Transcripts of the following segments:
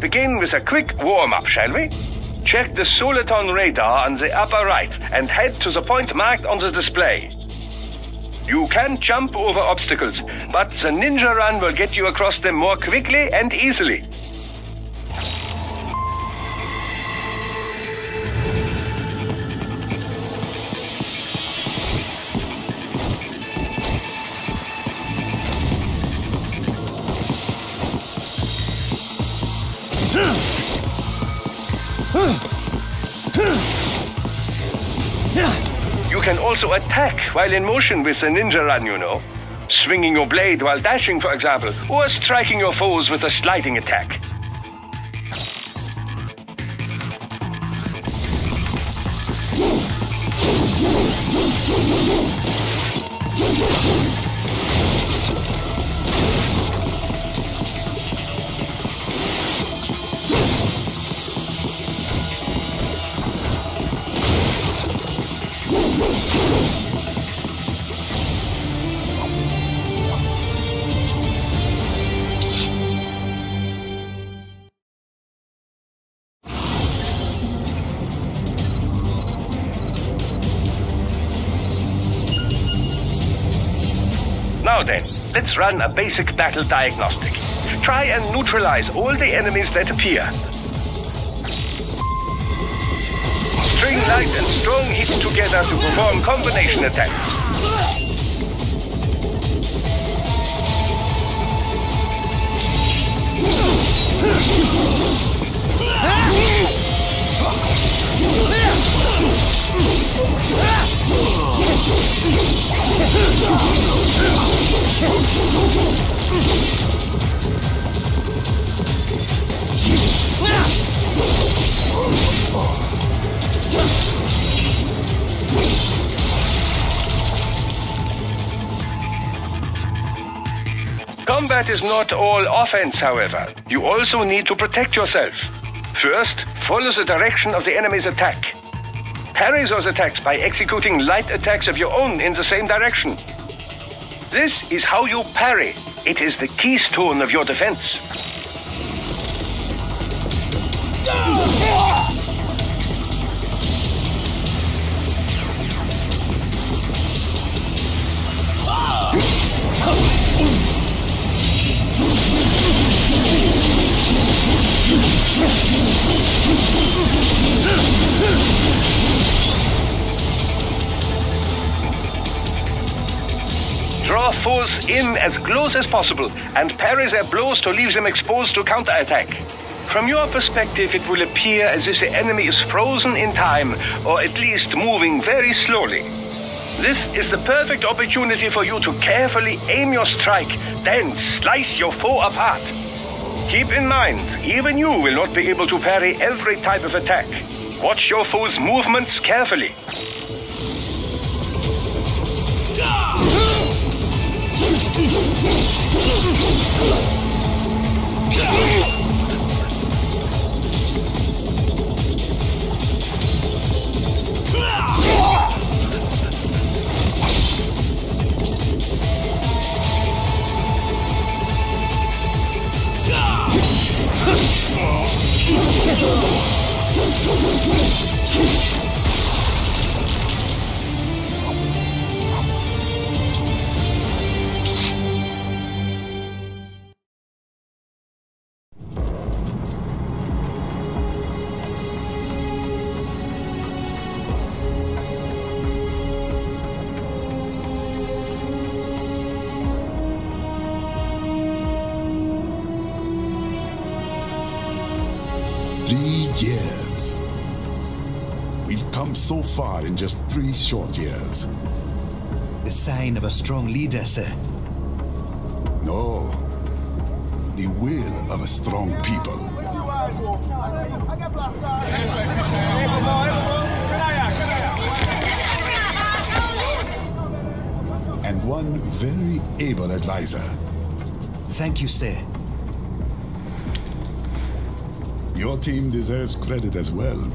Begin with a quick warm-up, shall we? Check the Soliton radar on the upper right and head to the point marked on the display. You can jump over obstacles, but the ninja run will get you across them more quickly and easily. Also attack while in motion with the ninja run, you know. Swinging your blade while dashing, for example, or striking your foes with a sliding attack. Let's run a basic battle diagnostic. Try and neutralize all the enemies that appear. String light and strong hits together to perform combination attacks. Combat is not all offense, however. You also need to protect yourself. First, follow the direction of the enemy's attack. Parry those attacks by executing light attacks of your own in the same direction. This is how you parry. It is the keystone of your defense. In as close as possible and parry their blows to leave them exposed to counterattack. From your perspective, it will appear as if the enemy is frozen in time, or at least moving very slowly. This is the perfect opportunity for you to carefully aim your strike, then slice your foe apart. Keep in mind, even you will not be able to parry every type of attack. Watch your foe's movements carefully. Three so far in just three short years. The sign of a strong leader, sir. No. The will of a strong people. And one very able advisor. Thank you, sir. Your team deserves credit as well,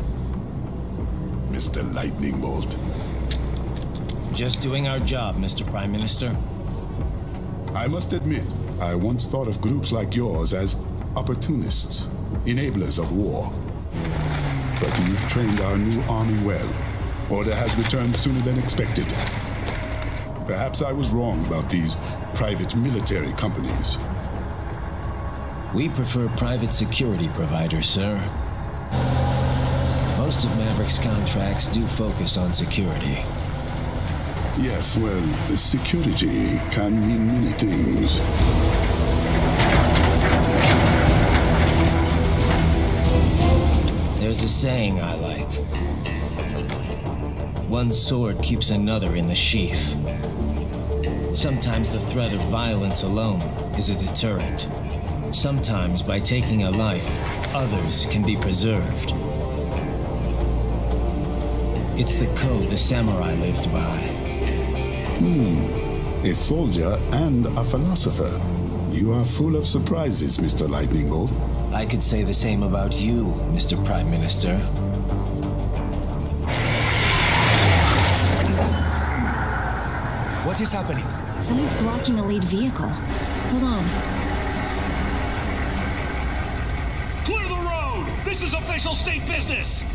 Mr. Lightning Bolt. Just doing our job, Mr. Prime Minister. I must admit, I once thought of groups like yours as opportunists. enablers of war. But you've trained our new army well. Order has returned sooner than expected. Perhaps I was wrong about these private military companies. We prefer private security providers, sir. Most of Maverick's contracts do focus on security. Yes, well, security can mean many things. There's a saying I like. One sword keeps another in the sheath. Sometimes the threat of violence alone is a deterrent. Sometimes by taking a life, others can be preserved. It's the code the samurai lived by. Hmm. A soldier and a philosopher. You are full of surprises, Mr. Lightning Bolt. I could say the same about you, Mr. Prime Minister. What is happening? Someone's blocking the lead vehicle. Hold on. Clear the road! This is official state business!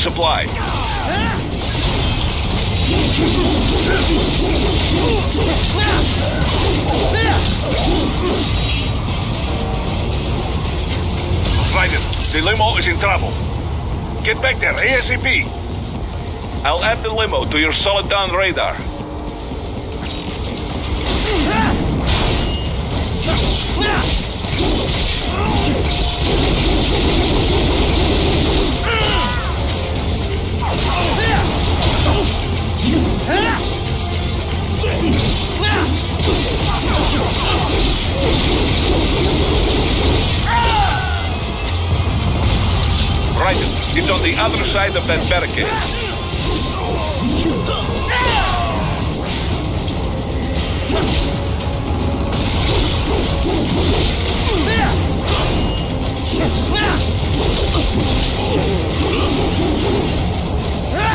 Supply. The limo is in trouble. Get back there, ASAP. I'll add the limo to your Soliton radar. Ah! Right, it's on the other side of that barricade.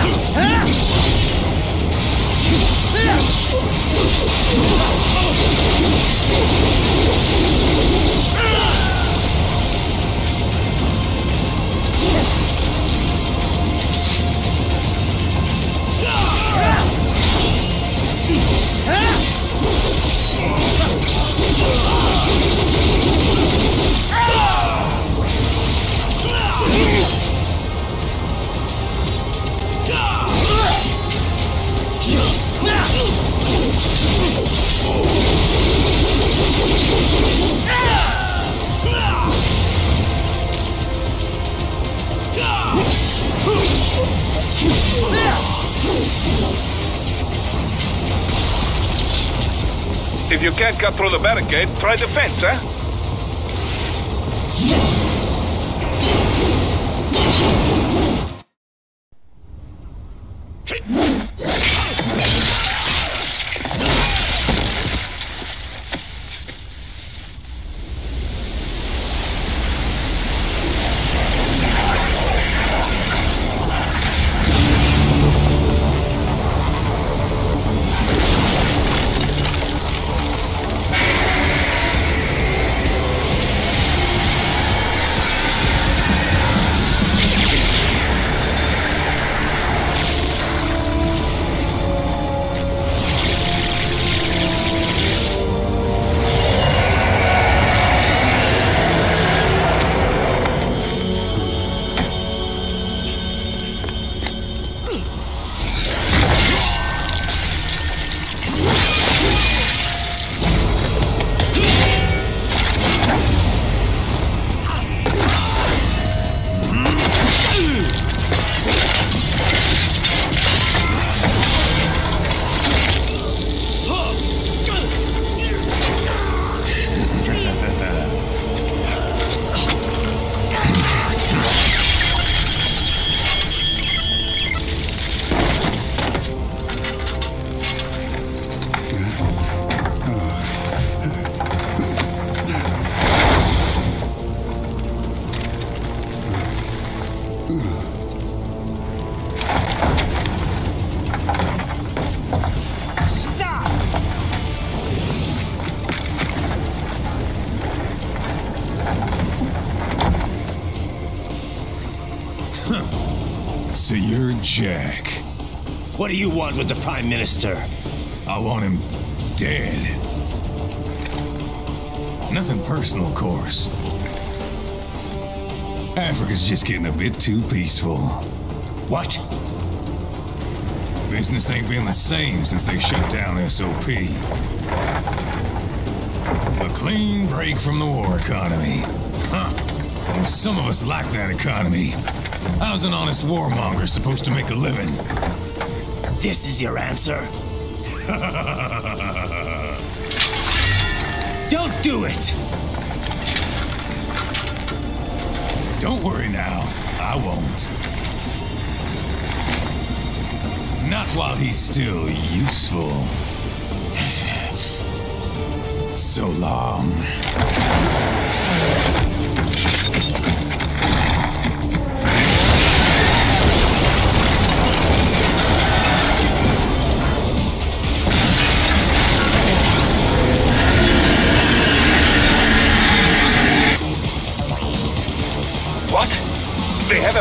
If Yeah! Can't cut through the barricade, try the fence, eh? What do you want with the Prime Minister? I want him dead. Nothing personal, of course. Africa's just getting a bit too peaceful. What? Business ain't been the same since they shut down SOP. A clean break from the war economy. Huh. Well, some of us like that economy. How's an honest warmonger supposed to make a living? This is your answer? Don't do it! Don't worry now. I won't. Not while he's still useful. so long.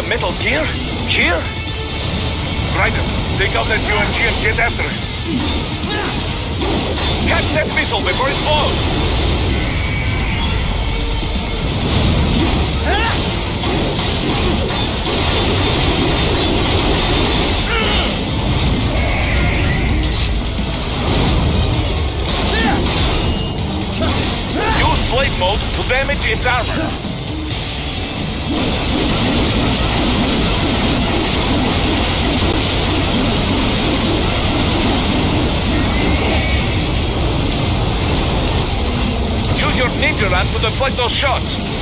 Metal gear? Gear? Ryder, take out that UMG and get after it. Catch that missile before it falls! Use blade mode to damage its armor. Your ninja run to deflect those shots.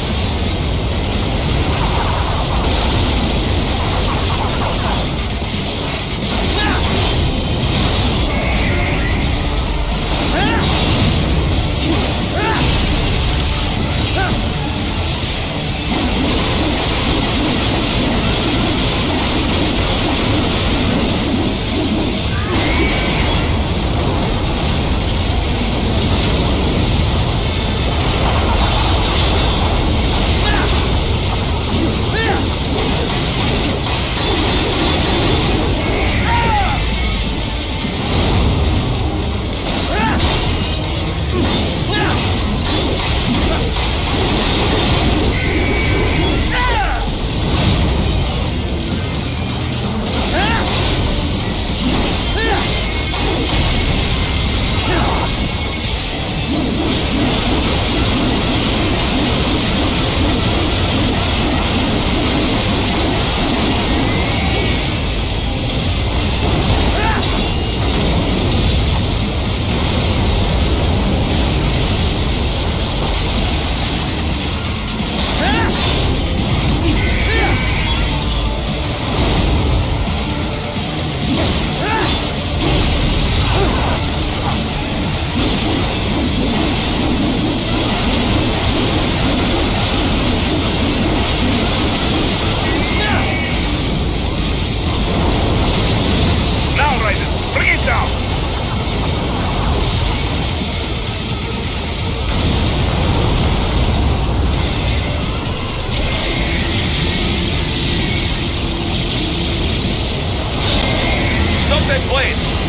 Stop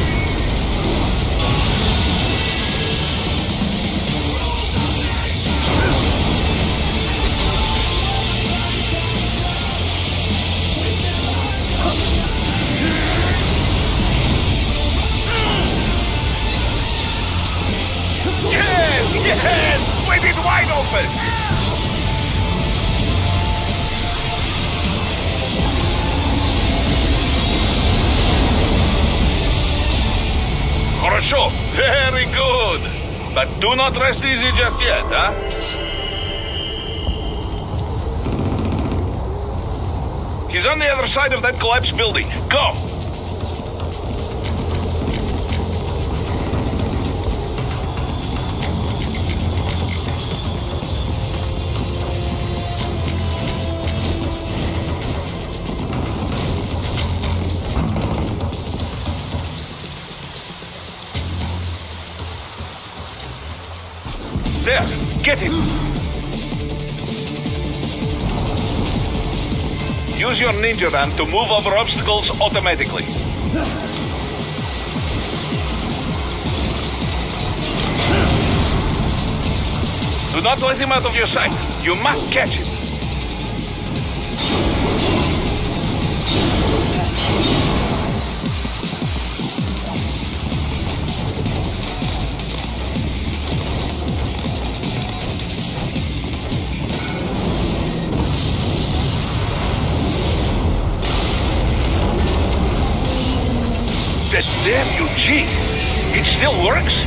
But do not rest easy just yet, huh? He's on the other side of that collapsed building. Go! Get him! Use your ninja run to move over obstacles automatically. Do not let him out of your sight. You must catch him. Damn UG! It still works?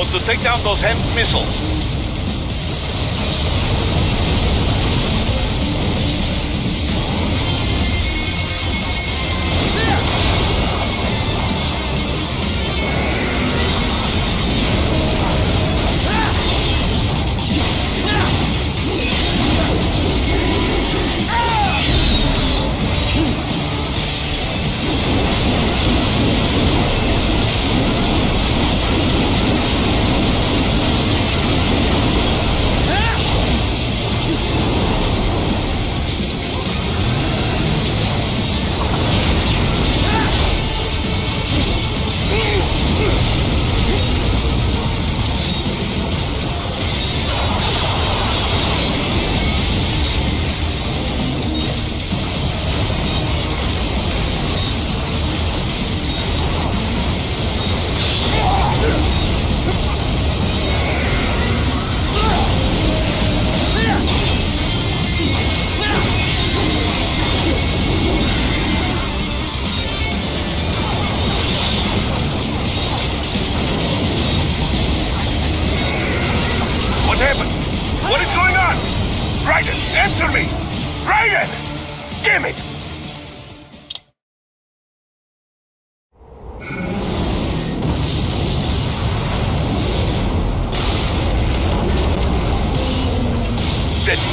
To take down those HEMS missiles.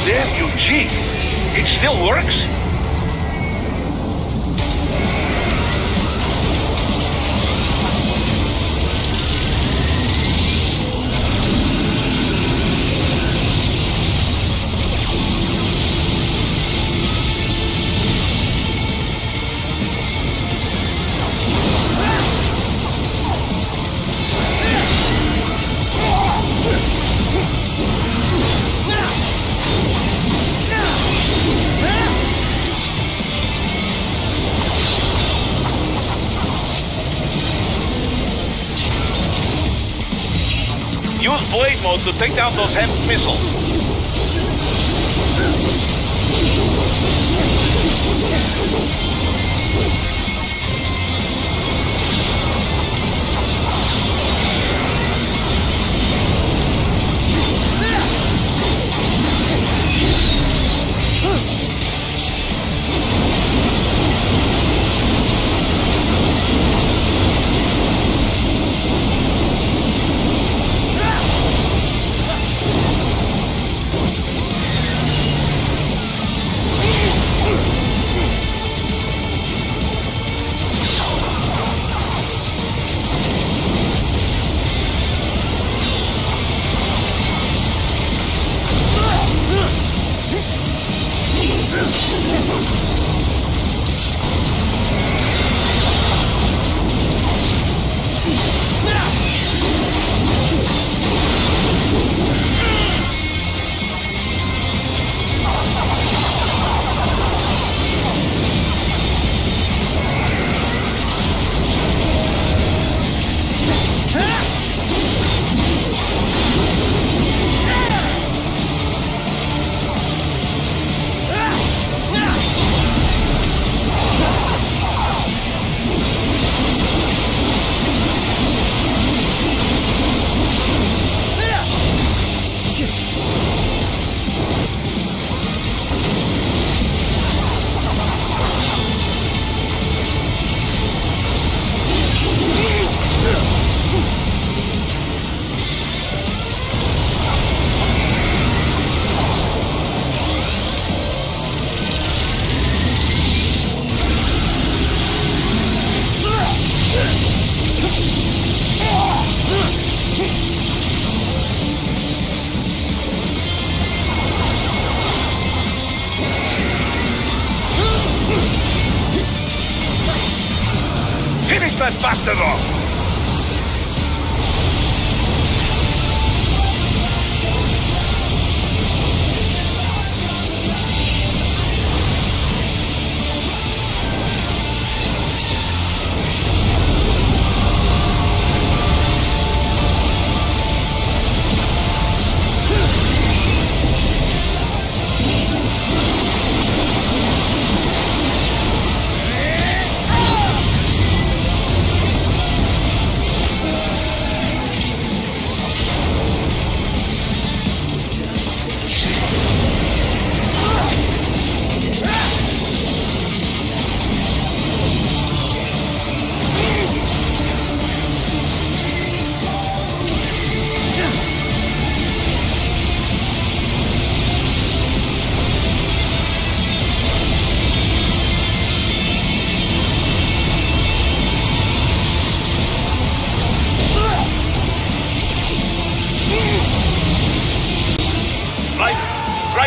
Damn UG! It still works? Mode to take down those HEMS missiles.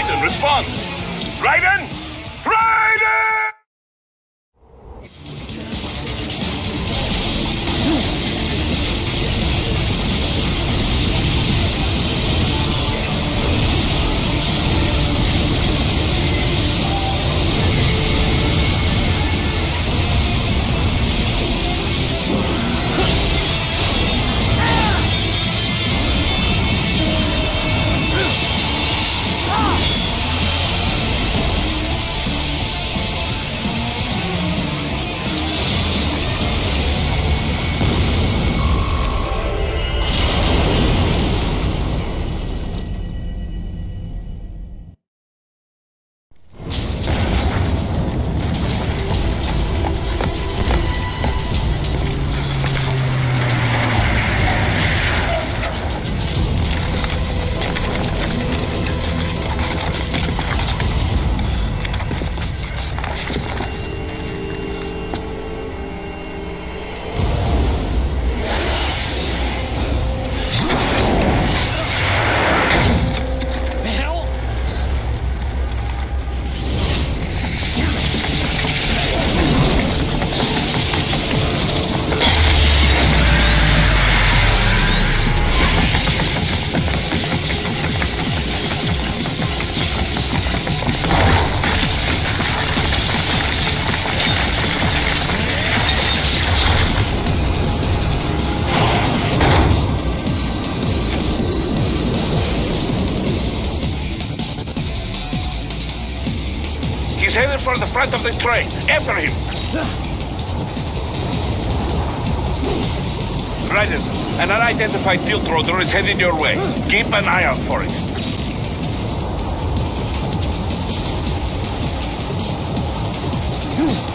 Raiden! Raiden, respond! Raiden! Raiden! Front of train. After him. Raiden, an unidentified field rotor is headed your way. Keep an eye out for it. Prime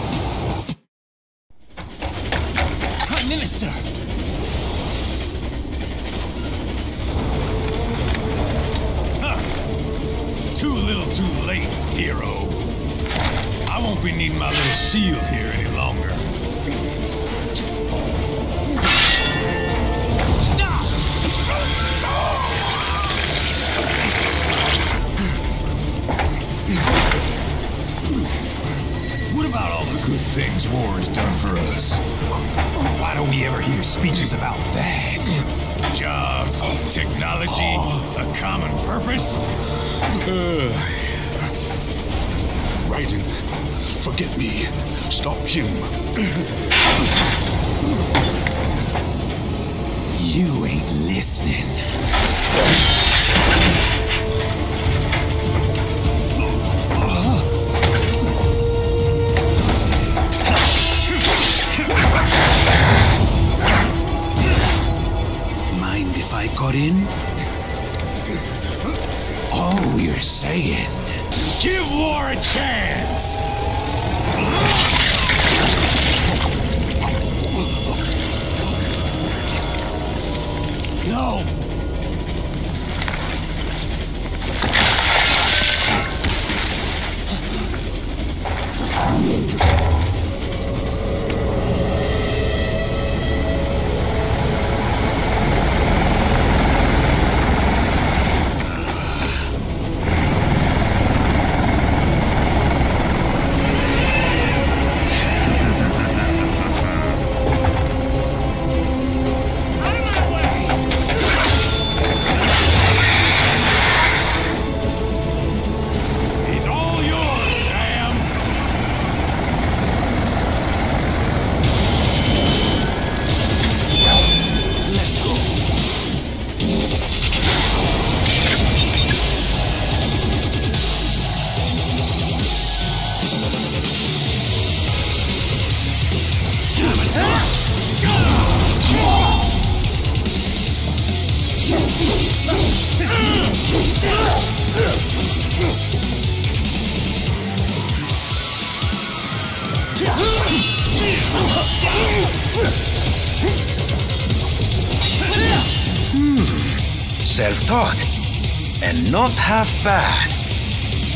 half bad.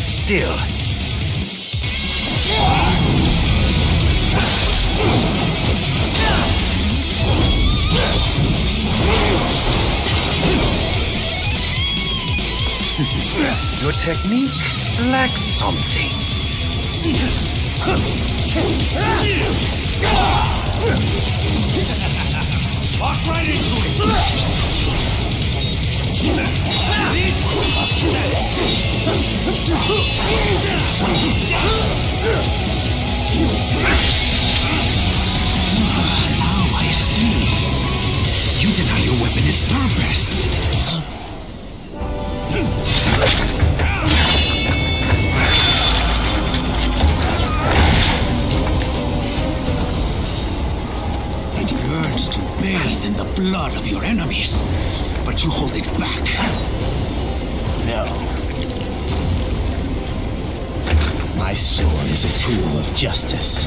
Still. Your technique lacks something. Walk right into it. Now I see. You deny your weapon its purpose. To bathe in the blood of your enemies, but you hold it back. No. My sword is a tool of justice.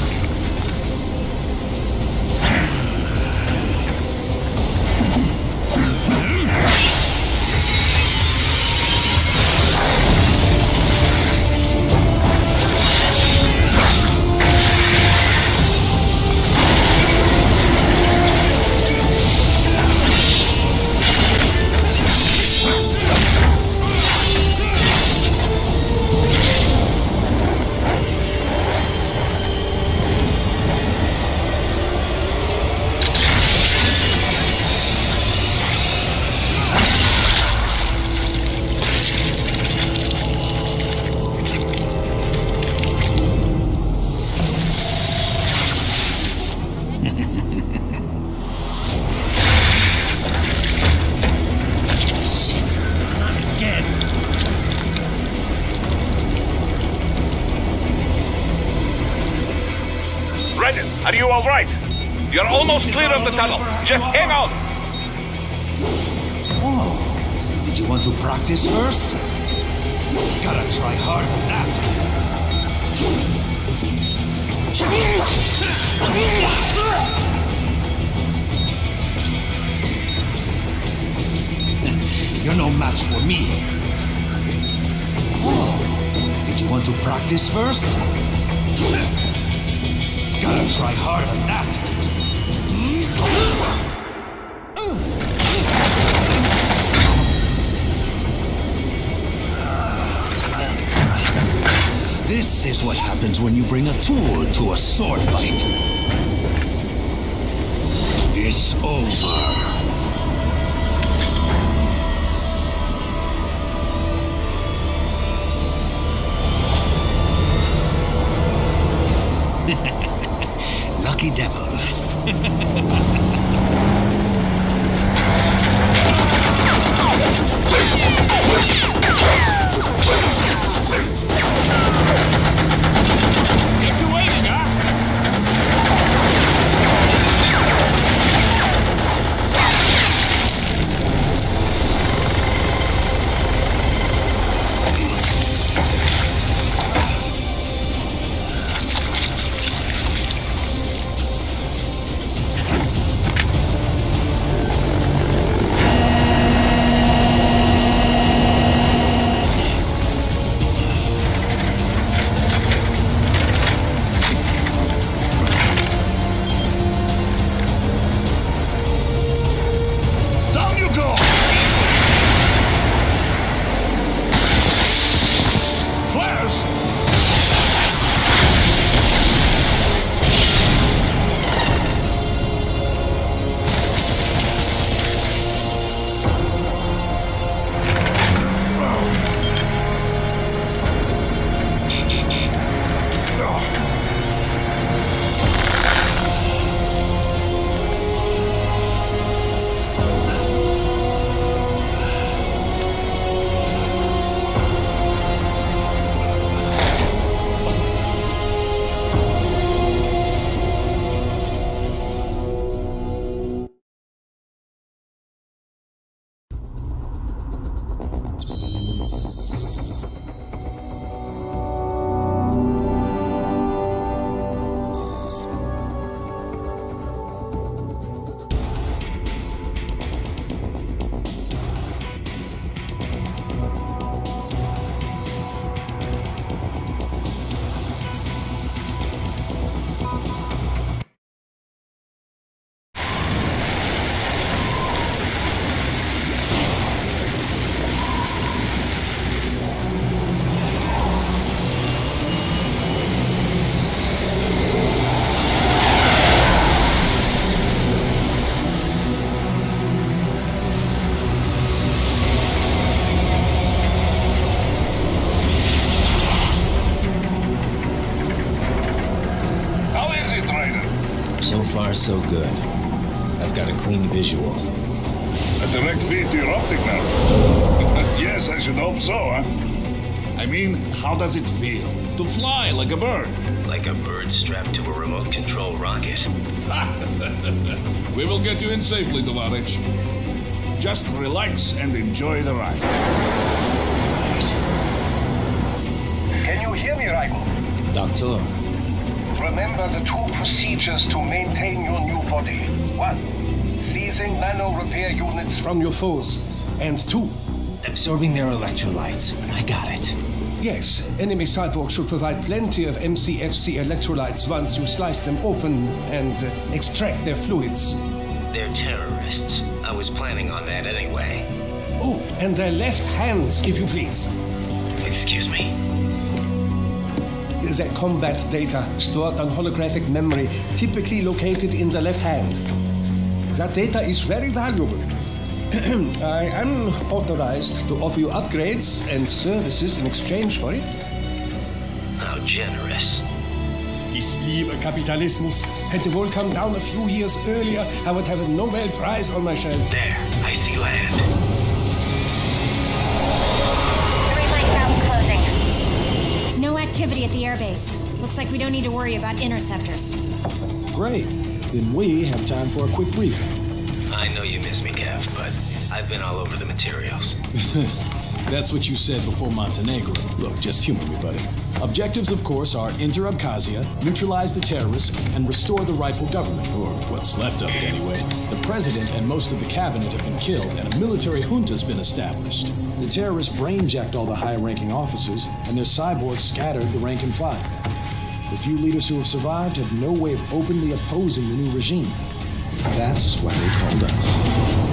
So good. I've got a clean visual. A direct feed to your optic nerve. yes, I should hope so, huh? I mean, how does it feel? To fly like a bird? Like a bird strapped to a remote control rocket. we will get you in safely, Tovarich. Just relax and enjoy the ride. Can you hear me, Raiko? Doctor, Remember the two procedures to maintain your new body. One, seizing nano repair units from your foes. And two, absorbing their electrolytes. I got it. yes, enemy cyborgs should provide plenty of MCFC electrolytes once you slice them open and uh, extract their fluids. They're terrorists. I was planning on that anyway. Oh, and their left hands, if you please. Excuse me? Their combat data stored on holographic memory, typically located in the left hand. That data is very valuable. I am authorized to offer you upgrades and services in exchange for it. How generous. Ich liebe Kapitalismus. Hätte wohl come down a few years earlier, I would have a Nobel Prize on my shelf. There, I see land. Activity at the airbase. Looks like we don't need to worry about interceptors. Great. Then we have time for a quick briefing. I know you miss me, Kev, but I've been all over the materials. That's what you said before Montenegro. Look, just humor me, buddy. Objectives, of course, are enter Abkhazia, neutralize the terrorists, and restore the rightful government, or what's left of it anyway. The president and most of the cabinet have been killed, and a military junta's been established. The terrorists brainjacked all the high-ranking officers, and their cyborgs scattered the rank and file. The few leaders who have survived have no way of openly opposing the new regime. That's why they called us.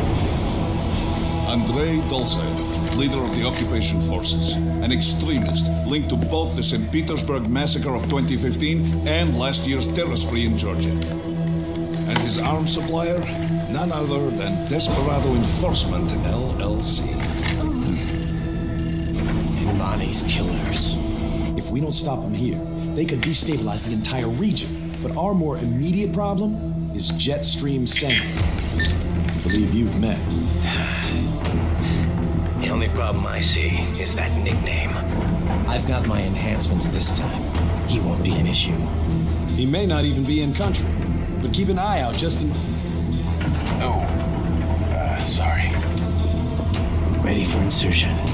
Andrei Dolzaev, leader of the occupation forces, an extremist linked to both the St. Petersburg massacre of 2015 and last year's terror spree in Georgia. And his arms supplier, none other than Desperado Enforcement LLC. N'Mani's killers. If we don't stop them here, they could destabilize the entire region. But our more immediate problem is Jetstream Center. I believe you've met. The only problem I see is that nickname. I've got my enhancements this time. He won't be an issue. He may not even be in country. But keep an eye out just in. Oh. Uh, sorry. Ready for insertion.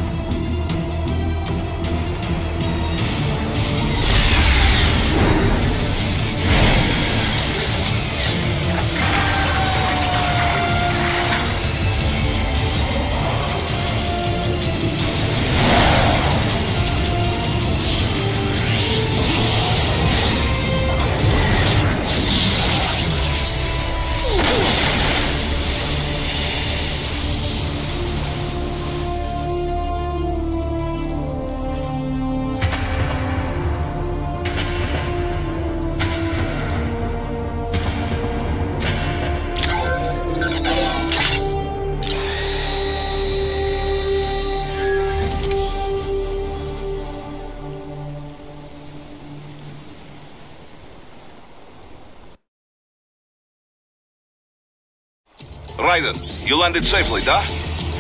Raiden, you landed safely, da?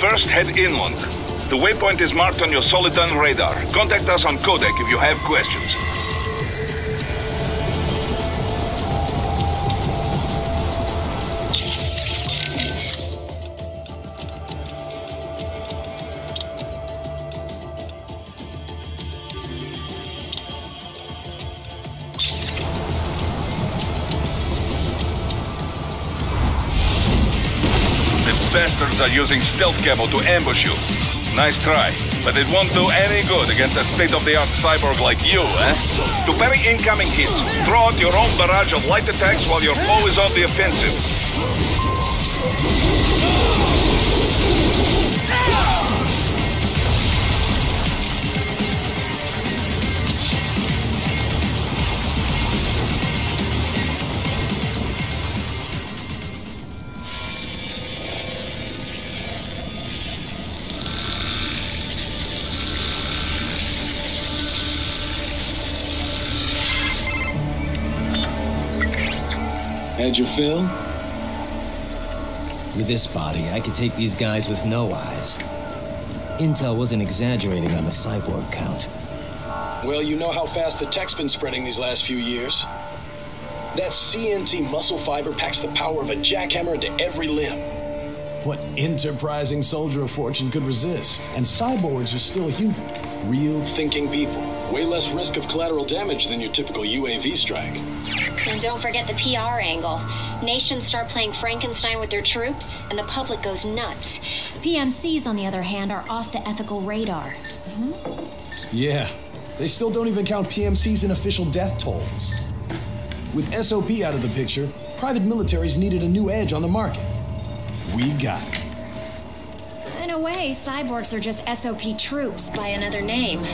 First, head inland. The waypoint is marked on your Soliton radar. Contact us on Codec if you have questions. Are using stealth camo to ambush you. Nice try, but it won't do any good against a state-of-the-art cyborg like you, eh? To parry incoming hits, throw out your own barrage of light attacks while your foe is on the offensive. Had your fill? With this body, I could take these guys with no eyes. Intel wasn't exaggerating on the cyborg count. Well, you know how fast the tech's been spreading these last few years. That CNT muscle fiber packs the power of a jackhammer into every limb. What enterprising soldier of fortune could resist? And cyborgs are still human. Real thinking people. Way less risk of collateral damage than your typical UAV strike. And don't forget the PR angle. Nations start playing Frankenstein with their troops, and the public goes nuts. PMCs, on the other hand, are off the ethical radar. Mm-hmm. Yeah, they still don't even count PMCs in official death tolls. With SOP out of the picture, private militaries needed a new edge on the market. We got it. In a way, cyborgs are just SOP troops by another name.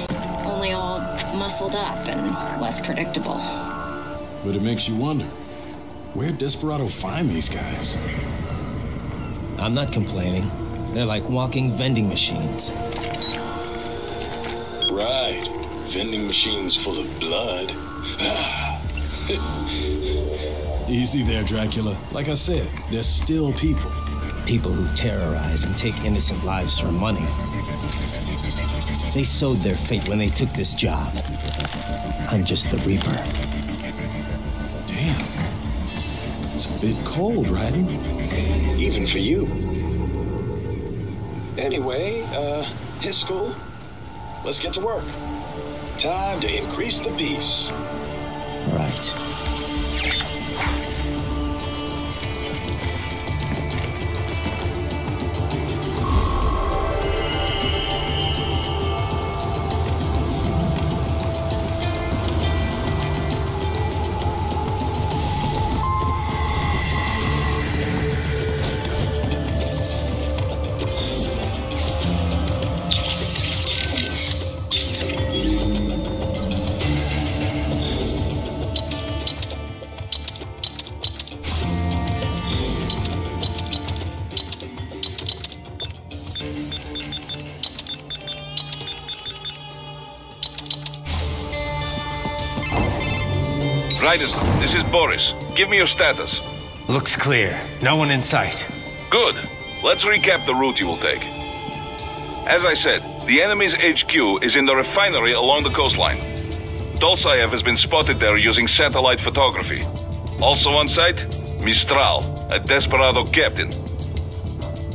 Only all muscled up and less predictable. But it makes you wonder where'd Desperado find these guys? I'm not complaining. They're like walking vending machines. Right. Vending machines full of blood. Easy there, Dracula. Like I said, they're still people. People who terrorize and take innocent lives for money. They sowed their fate when they took this job. I'm just the Reaper. Damn. It's a bit cold, Raiden. Even for you. Anyway, uh, his school. Let's get to work. Time to increase the peace. Right. Your status. Looks clear. No one in sight. Good. Let's recap the route you will take. As I said, the enemy's HQ is in the refinery along the coastline. Dolzaev has been spotted there using satellite photography. Also on site, Mistral, a desperado captain.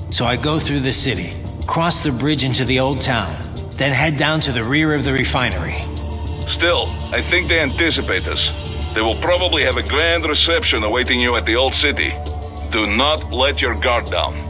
So I go through the city, cross the bridge into the old town, then head down to the rear of the refinery. Still, I think they anticipate us. They will probably have a grand reception awaiting you at the old city. Do not let your guard down.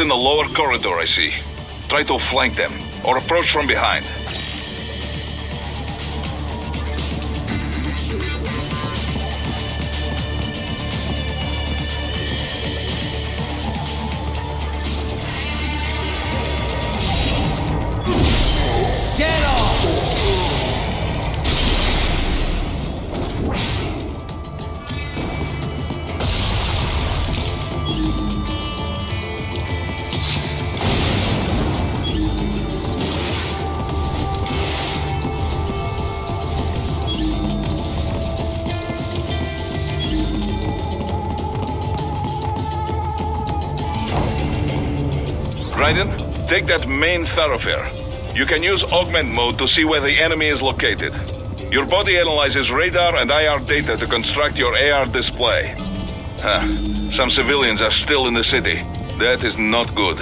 In the lower corridor, I see. Try to flank them, or approach from behind. Raiden, take that main thoroughfare. You can use augment mode to see where the enemy is located. Your body analyzes radar and IR data to construct your AR display. Huh. Some civilians are still in the city. That is not good.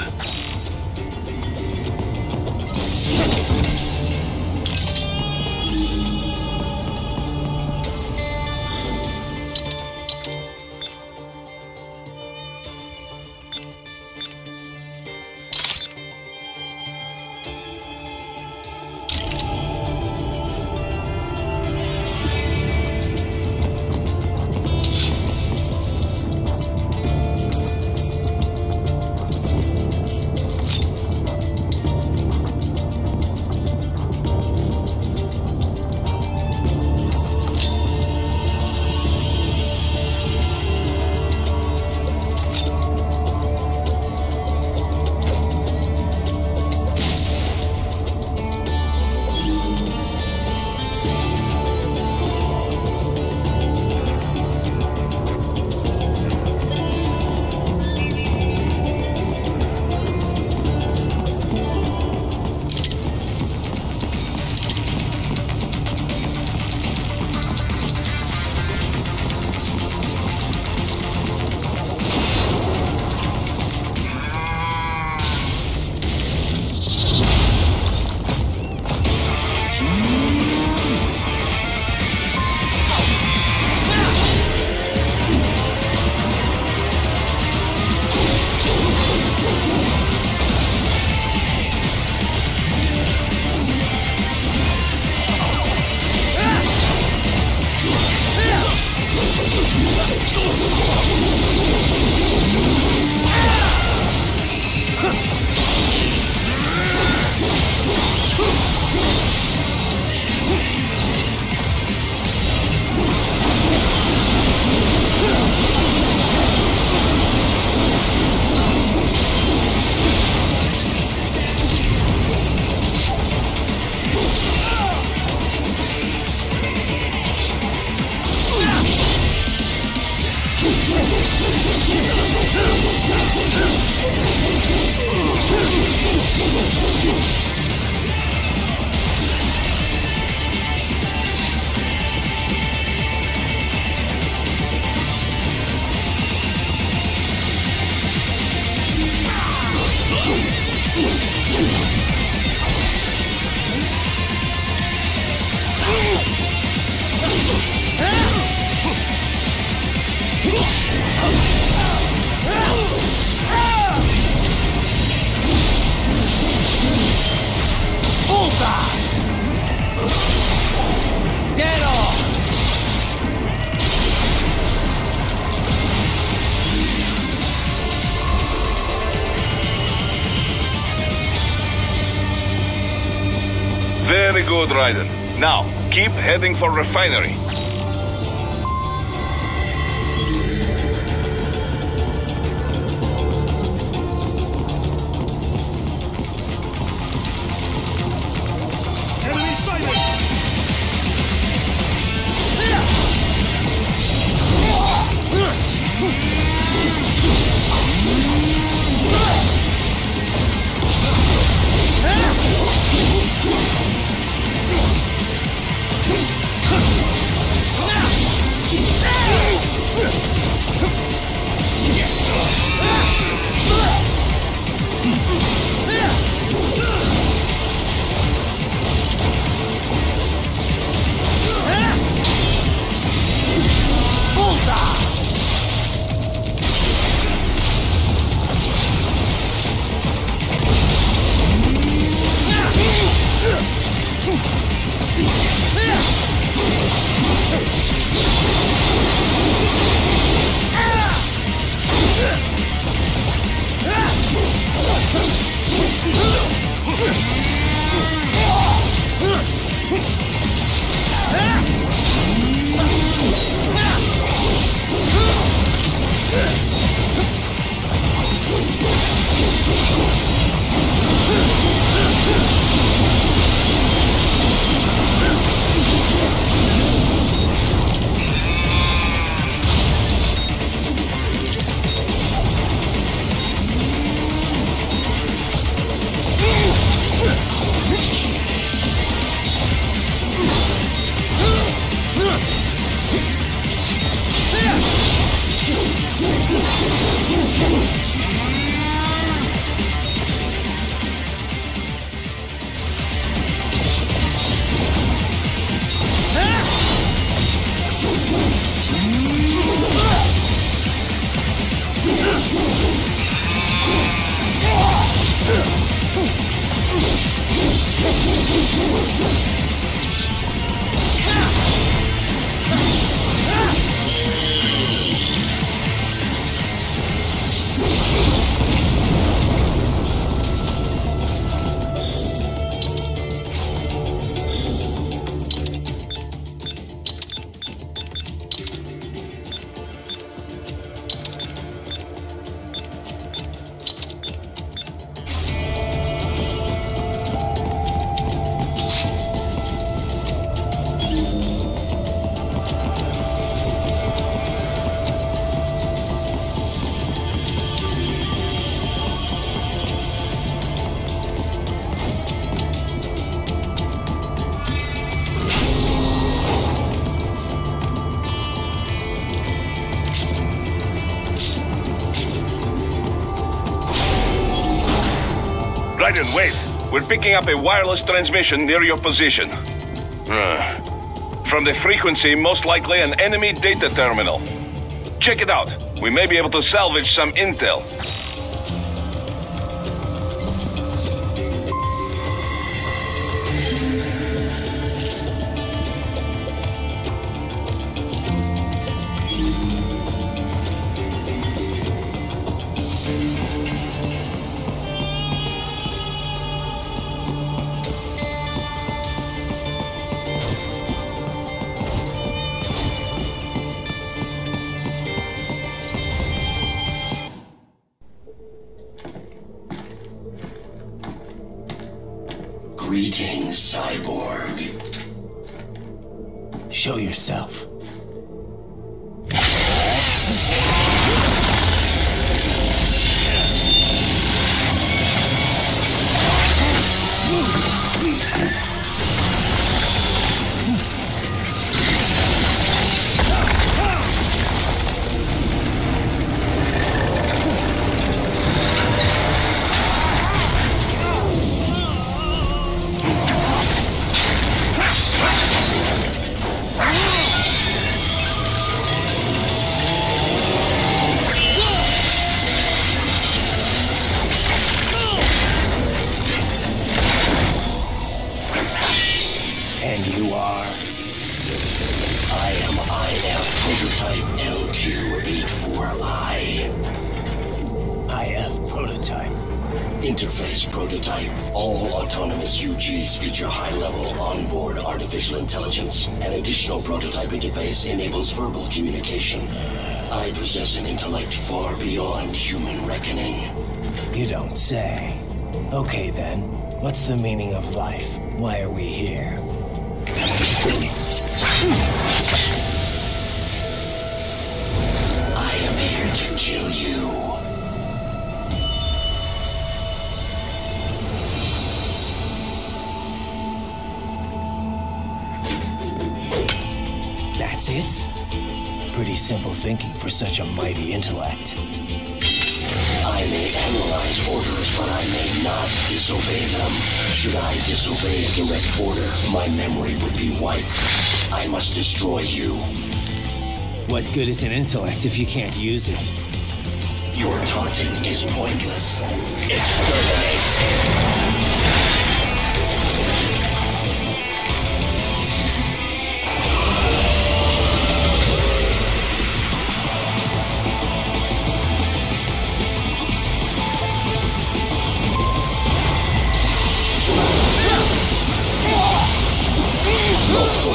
Heading for refinery. Picking up a wireless transmission near your position. Uh, From the frequency, most likely an enemy data terminal. Check it out. We may be able to salvage some intel. And you are? I am IF prototype LQ84I. IF prototype. Interface prototype. All autonomous UGs feature high-level onboard artificial intelligence. An additional prototype interface enables verbal communication. I possess an intellect far beyond human reckoning. You don't say. Okay then, what's the meaning of life? Why are we here? I am here to kill you. That's it? Pretty simple thinking for such a mighty intellect. I may analyze orders, but I may not disobey them. Should I disobey a direct order, my memory would be wiped. I must destroy you. What good is an intellect if you can't use it? Your taunting is pointless. Exterminate!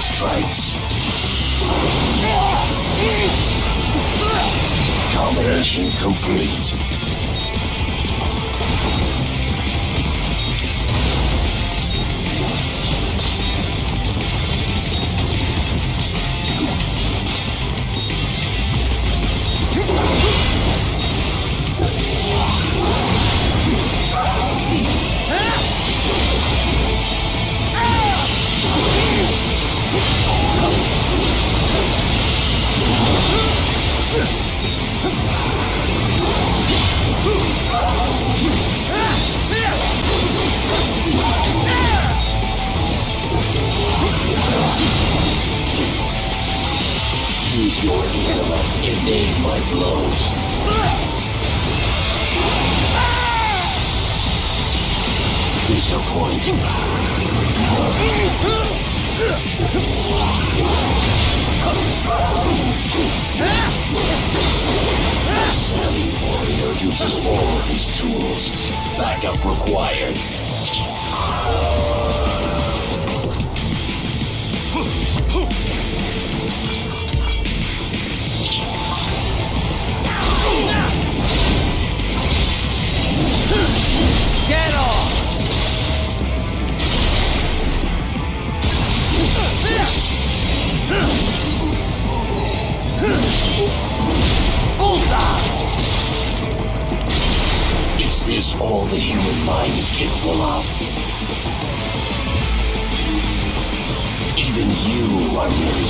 Strikes. Combination complete. Your intellect. Evade my blows. Disappointing. A savvy warrior uses all of his tools. Backup required. Is this all the human mind is capable of? Even you are merely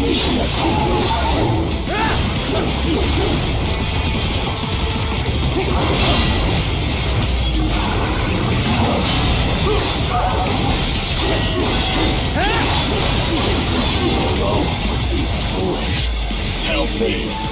combination of Don't be foolish. Help me.